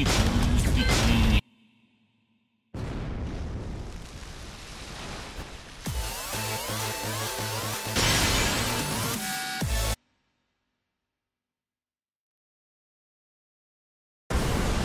KO.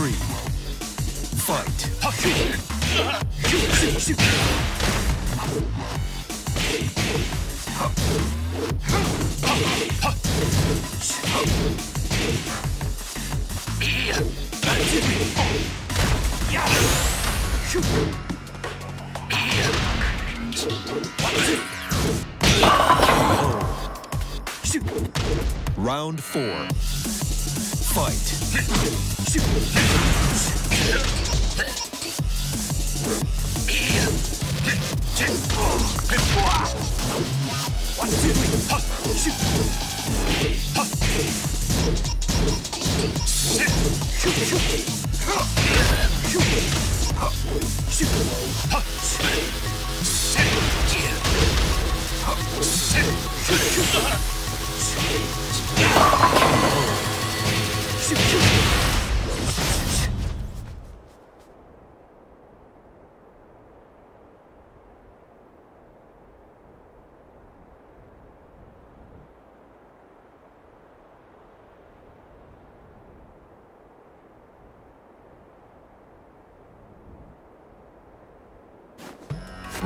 three. Fight. Round four. Fight.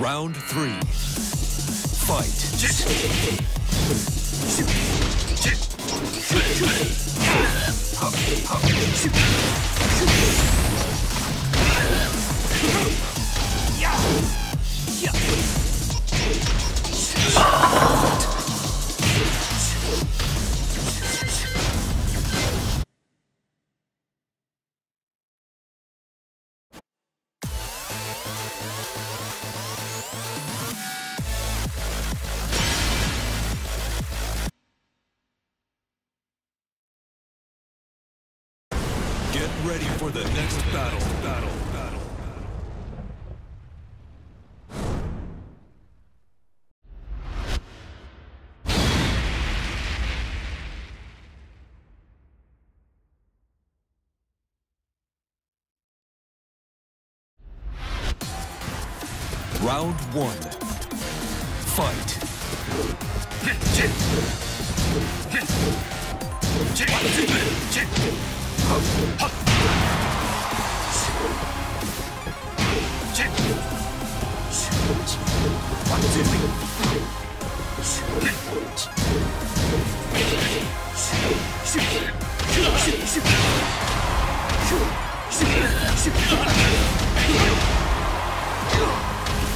Round three. Fight. Round one. Fight.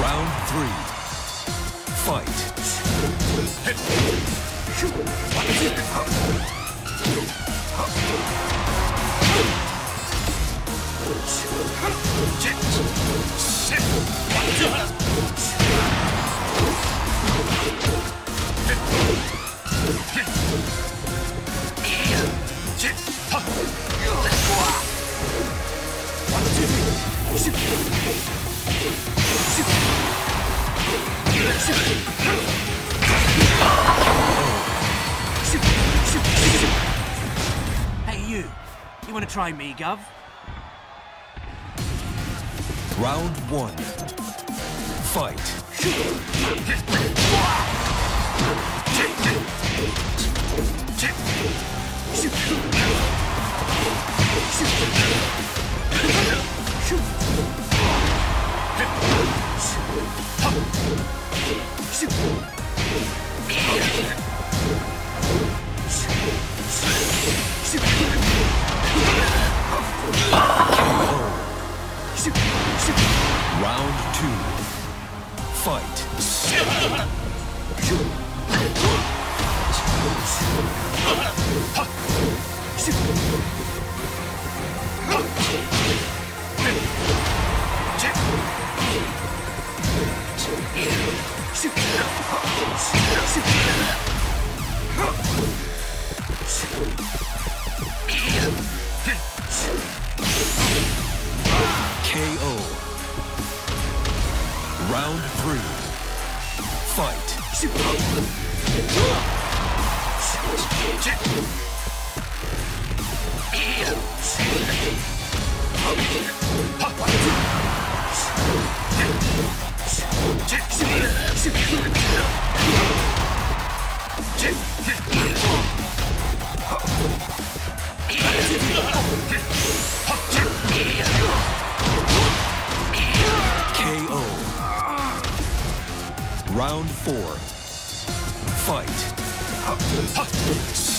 Round three. Fight. Shit! Try me, Gov? Round one. Fight. Round four. Fight.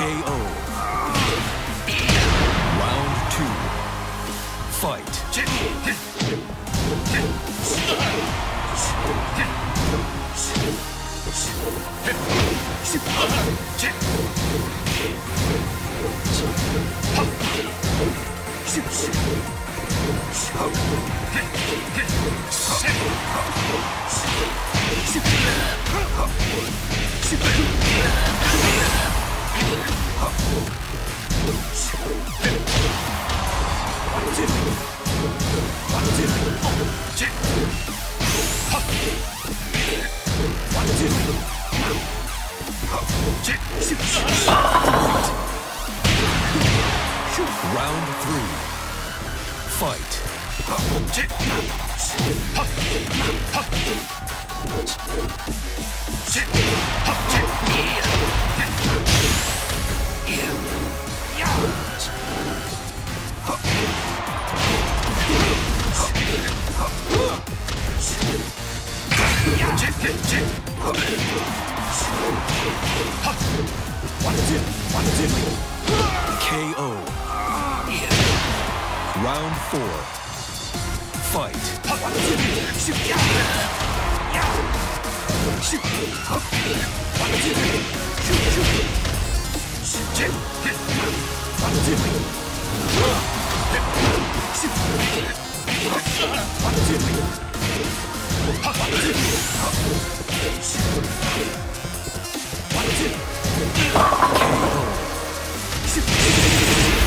KO. Round two. Fight. Round three. Fight. KO. Round four. Fight.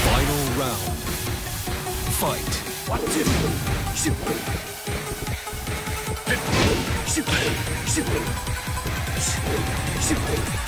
Final round. Fight. Round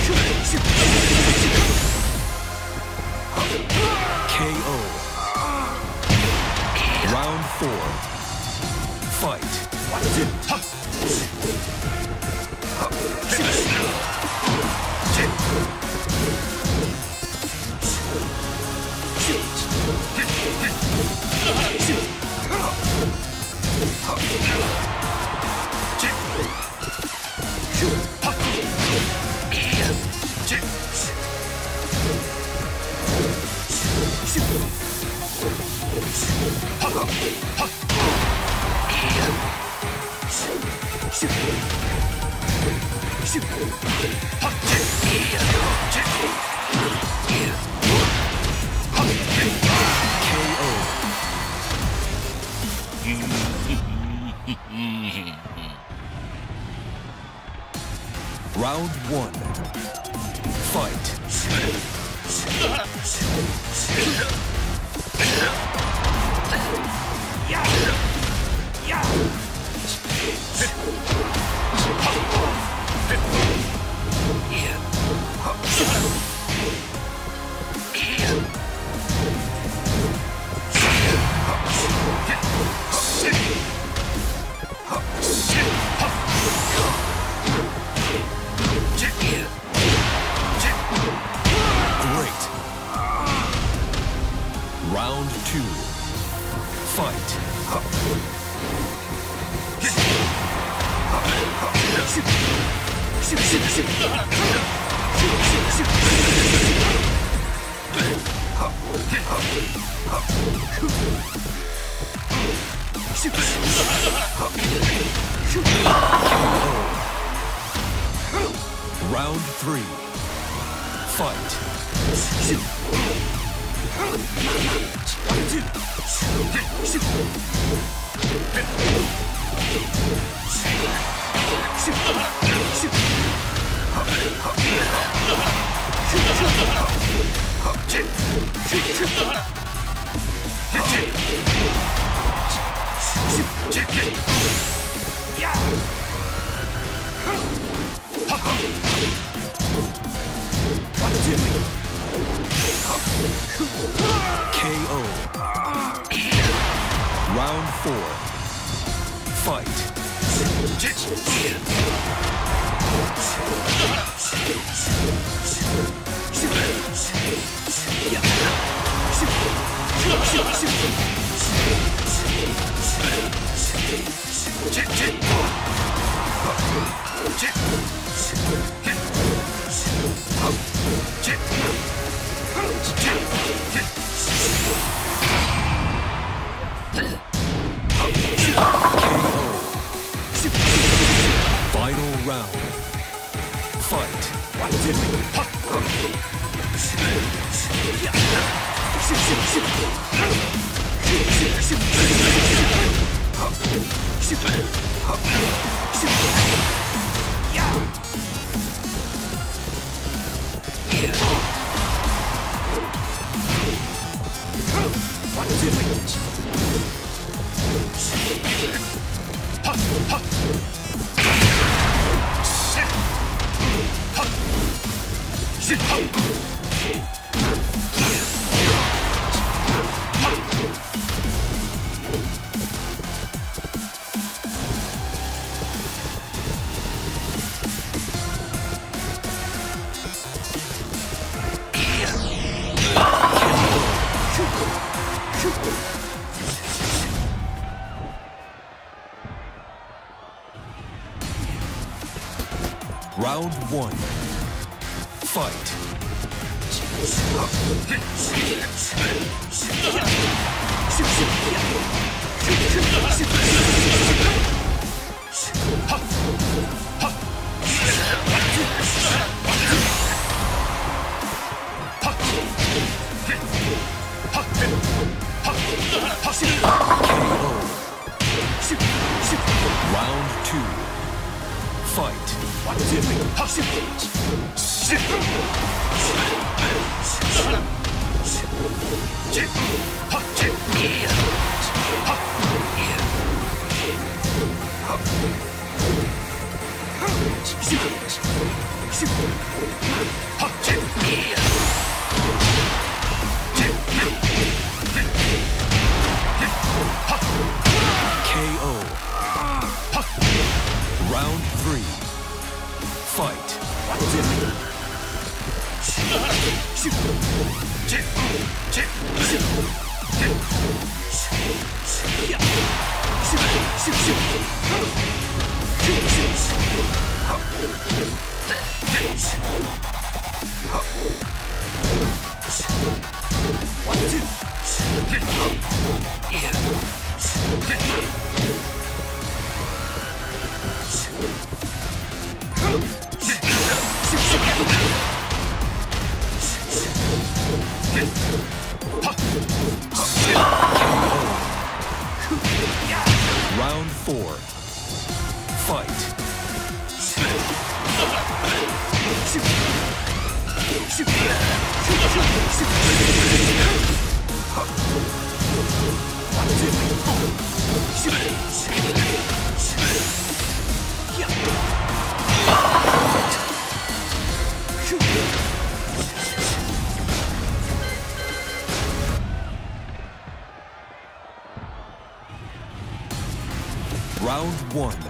KO. Round one. Round three. Fight. KO. Round four. Fight. Round. Fight. Round one. Fight. Fight. Round one.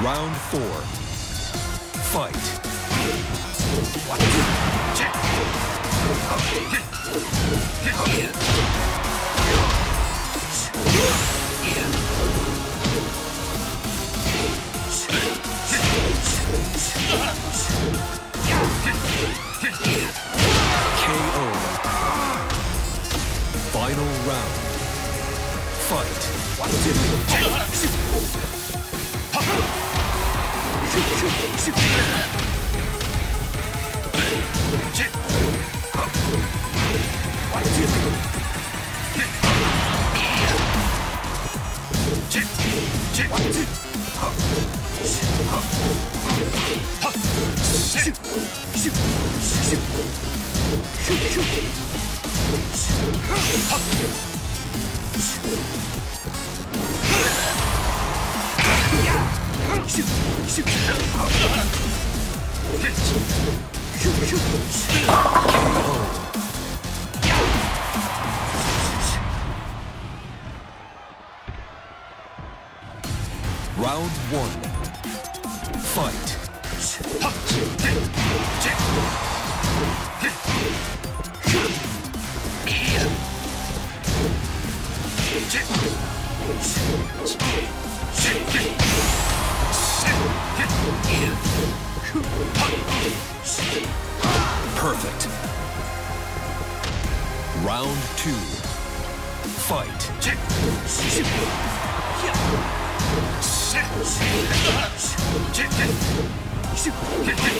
Round four. Fight. Round one.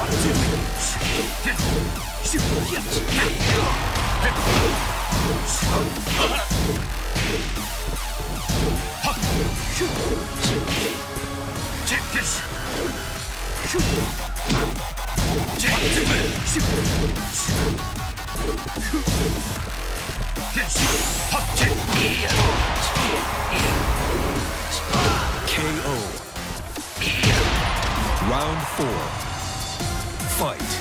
Check this. KO. Round four. fight.